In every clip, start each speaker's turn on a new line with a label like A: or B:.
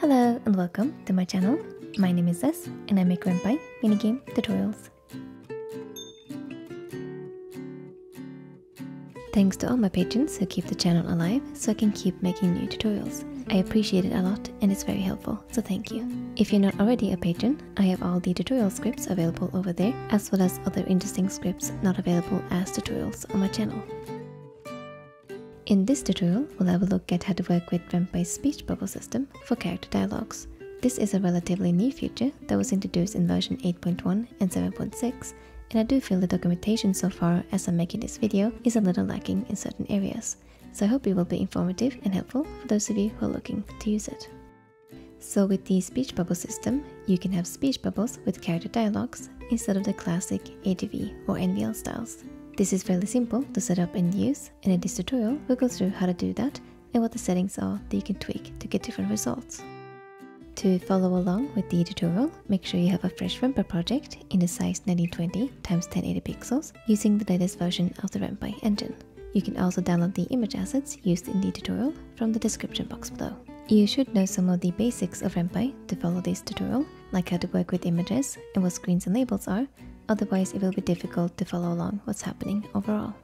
A: Hello and welcome to my channel. My name is Zes and I make Ren'Py minigame tutorials. Thanks to all my patrons who keep the channel alive so I can keep making new tutorials. I appreciate it a lot and it's very helpful, so thank you. If you're not already a patron, I have all the tutorial scripts available over there, as well as other interesting scripts not available as tutorials on my channel. In this tutorial, we'll have a look at how to work with Ren'Py's speech bubble system for character dialogues. This is a relatively new feature that was introduced in version 8.1 and 7.6, and I do feel the documentation so far as I'm making this video is a little lacking in certain areas, so I hope it will be informative and helpful for those of you who are looking to use it. So with the speech bubble system, you can have speech bubbles with character dialogues instead of the classic ADV or NVL styles. This is fairly simple to set up and use, and in this tutorial we'll go through how to do that and what the settings are that you can tweak to get different results. To follow along with the tutorial, make sure you have a fresh Ren'Py project in the size 1920 x 1080 pixels using the latest version of the Ren'Py engine. You can also download the image assets used in the tutorial from the description box below. You should know some of the basics of Ren'Py to follow this tutorial, like how to work with images and what screens and labels are, otherwise it will be difficult to follow along what's happening overall.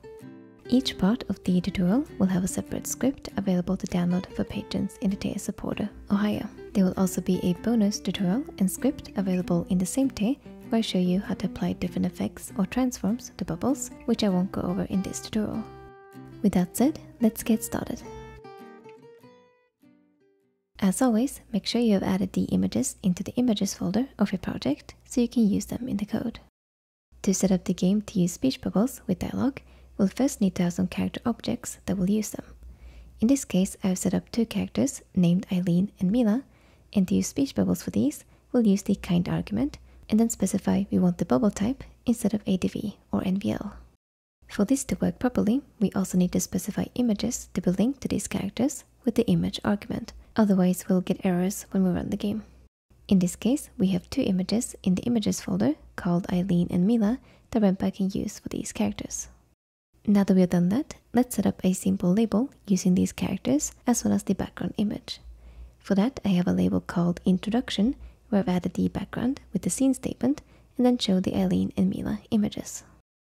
A: Each part of the tutorial will have a separate script available to download for patrons in the tier supporter, Ohio. There will also be a bonus tutorial and script available in the same tier where I show you how to apply different effects or transforms to bubbles, which I won't go over in this tutorial. With that said, let's get started. As always, make sure you have added the images into the images folder of your project so you can use them in the code. To set up the game to use speech bubbles with dialogue, we'll first need to have some character objects that will use them. In this case, I've set up two characters named Eileen and Mila, and to use speech bubbles for these, we'll use the kind argument and then specify we want the bubble type instead of ADV or NVL. For this to work properly, we also need to specify images to be linked to these characters with the image argument, otherwise we'll get errors when we run the game. In this case, we have two images in the images folder called Eileen and Mila that Ren'Py can use for these characters. Now that we have done that, let's set up a simple label using these characters as well as the background image. For that, I have a label called Introduction where I've added the background with the scene statement and then show the Eileen and Mila images.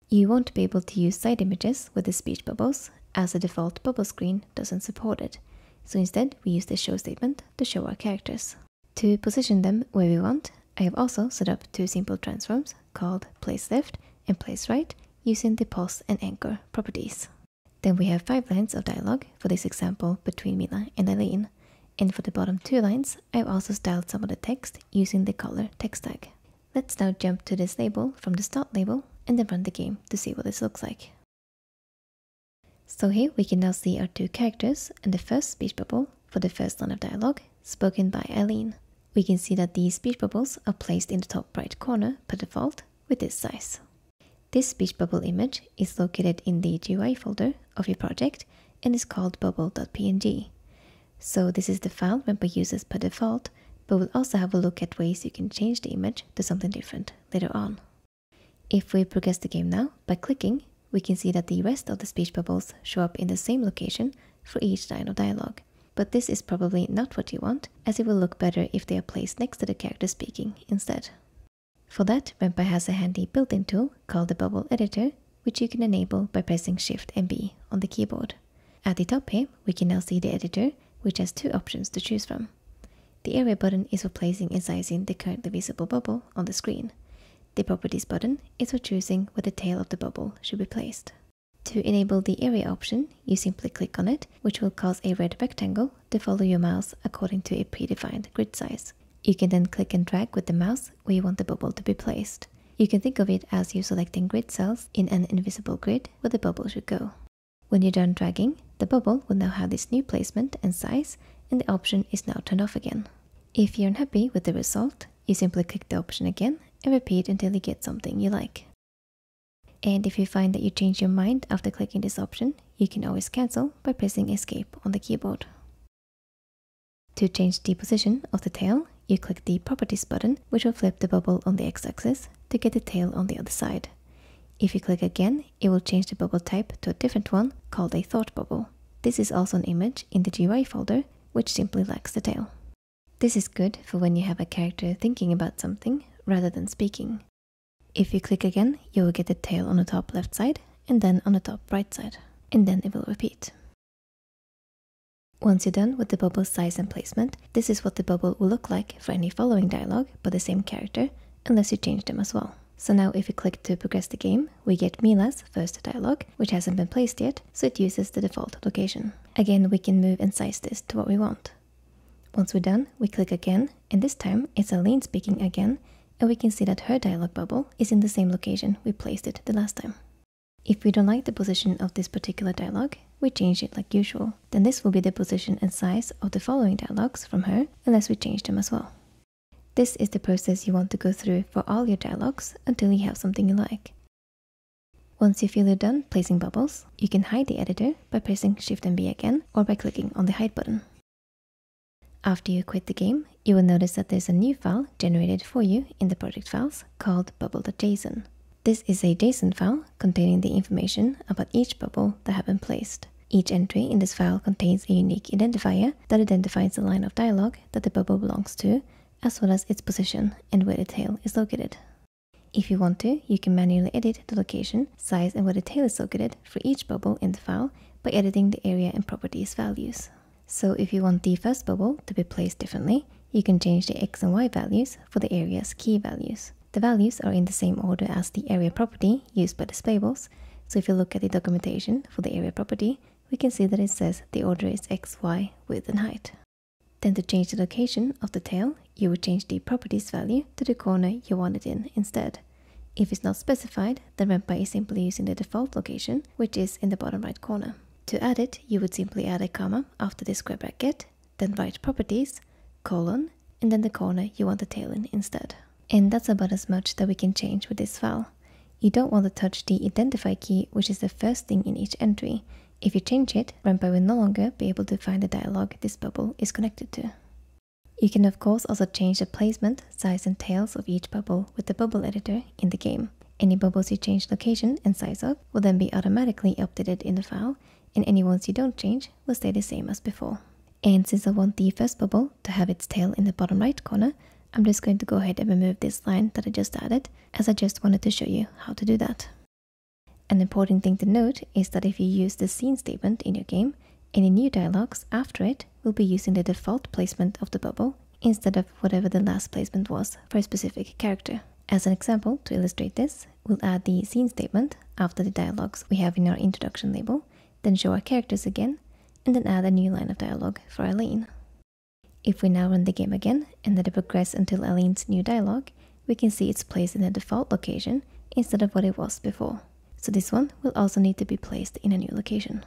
A: You won't be able to use side images with the speech bubbles as the default bubble screen doesn't support it, so instead we use the show statement to show our characters. To position them where we want, I have also set up two simple transforms called place left and place right using the pos and anchor properties. Then we have five lines of dialogue for this example between Mila and Eileen. And for the bottom two lines, I've also styled some of the text using the color text tag. Let's now jump to this label from the start label and then run the game to see what this looks like. So here we can now see our two characters and the first speech bubble for the first line of dialogue spoken by Eileen we can see that these speech bubbles are placed in the top right corner per default with this size. This speech bubble image is located in the GUI folder of your project and is called bubble.png. So this is the file Ren'Py uses per default, but we'll also have a look at ways you can change the image to something different later on. If we progress the game now by clicking, we can see that the rest of the speech bubbles show up in the same location for each line of dialogue but this is probably not what you want, as it will look better if they are placed next to the character speaking instead. For that, Ren'Py has a handy built-in tool called the Bubble Editor, which you can enable by pressing Shift and B on the keyboard. At the top here, we can now see the editor, which has two options to choose from. The Area button is for placing and sizing the currently visible bubble on the screen. The Properties button is for choosing where the tail of the bubble should be placed. To enable the area option, you simply click on it, which will cause a red rectangle to follow your mouse according to a predefined grid size. You can then click and drag with the mouse where you want the bubble to be placed. You can think of it as you selecting grid cells in an invisible grid where the bubble should go. When you're done dragging, the bubble will now have this new placement and size, and the option is now turned off again. If you're unhappy with the result, you simply click the option again and repeat until you get something you like. And if you find that you change your mind after clicking this option, you can always cancel by pressing escape on the keyboard. To change the position of the tail, you click the properties button, which will flip the bubble on the x-axis to get the tail on the other side. If you click again, it will change the bubble type to a different one called a thought bubble. This is also an image in the GUI folder, which simply lacks the tail. This is good for when you have a character thinking about something rather than speaking. If you click again, you will get the tail on the top left side and then on the top right side, and then it will repeat. Once you're done with the bubble size and placement, this is what the bubble will look like for any following dialogue by the same character, unless you change them as well. So now if we click to progress the game, we get Mila's first dialogue, which hasn't been placed yet, so it uses the default location. Again, we can move and size this to what we want. Once we're done, we click again, and this time it's Eileen speaking again, and we can see that her dialog bubble is in the same location we placed it the last time. If we don't like the position of this particular dialog, we change it like usual. Then this will be the position and size of the following dialogues from her, unless we change them as well. This is the process you want to go through for all your dialogues until you have something you like. Once you feel you're done placing bubbles, you can hide the editor by pressing Shift and B again or by clicking on the hide button. After you quit the game, you will notice that there's a new file generated for you in the project files called bubble.json. This is a JSON file containing the information about each bubble that have been placed. Each entry in this file contains a unique identifier that identifies the line of dialogue that the bubble belongs to, as well as its position and where the tail is located. If you want to, you can manually edit the location, size, and where the tail is located for each bubble in the file by editing the area and properties values. So if you want the first bubble to be placed differently, you can change the x and y values for the area's key values. The values are in the same order as the area property used by displayables, so if you look at the documentation for the area property, we can see that it says the order is x, y, width and height. Then to change the location of the tail, you would change the properties value to the corner you want it in instead. If it's not specified, then Ren'Py is simply using the default location, which is in the bottom right corner. To add it, you would simply add a comma after the square bracket, then write properties, colon, and then the corner you want the tail in instead. And that's about as much that we can change with this file. You don't want to touch the identify key, which is the first thing in each entry. If you change it, Ren'Py will no longer be able to find the dialog this bubble is connected to. You can of course also change the placement, size and tails of each bubble with the bubble editor in the game. Any bubbles you change location and size of will then be automatically updated in the file and any ones you don't change will stay the same as before. And since I want the first bubble to have its tail in the bottom right corner, I'm just going to go ahead and remove this line that I just added, as I just wanted to show you how to do that. An important thing to note is that if you use the scene statement in your game, any new dialogues after it will be using the default placement of the bubble instead of whatever the last placement was for a specific character. As an example, to illustrate this, we'll add the scene statement after the dialogues we have in our introduction label, then show our characters again, and then add a new line of dialogue for Eileen. If we now run the game again and let it progress until Eileen's new dialogue, we can see it's placed in the default location instead of what it was before. So this one will also need to be placed in a new location.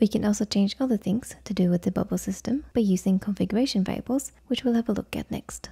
A: We can also change other things to do with the bubble system by using configuration variables, which we'll have a look at next.